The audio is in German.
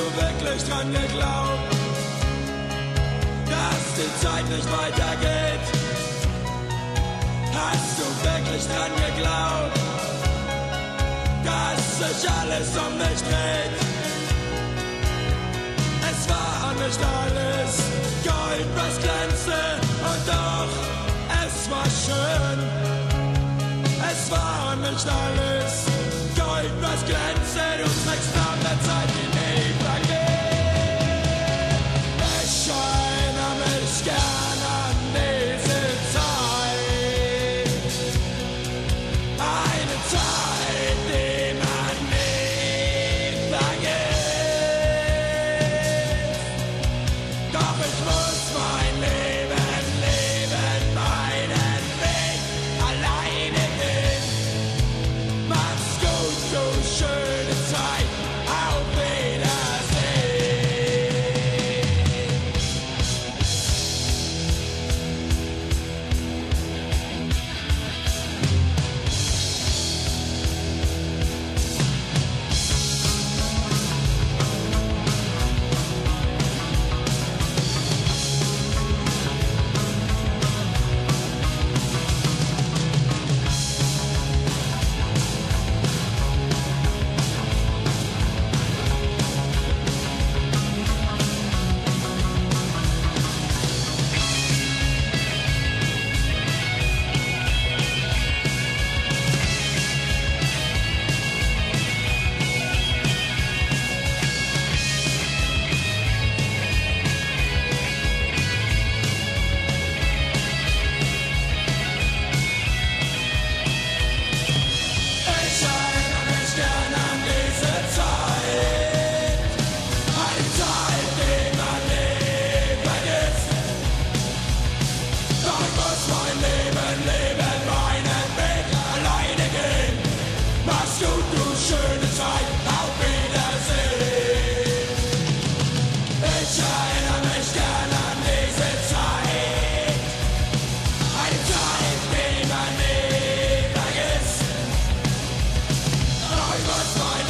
wirklich dran geglaubt, dass die Zeit nicht weitergeht? Hast du wirklich dran geglaubt, dass sich alles um mich dreht? Es war nicht alles Gold, was glänzte, und doch, es war schön. Es war nicht alles Gold, was glänzte, du trägst nach der Zeit die much more. That's my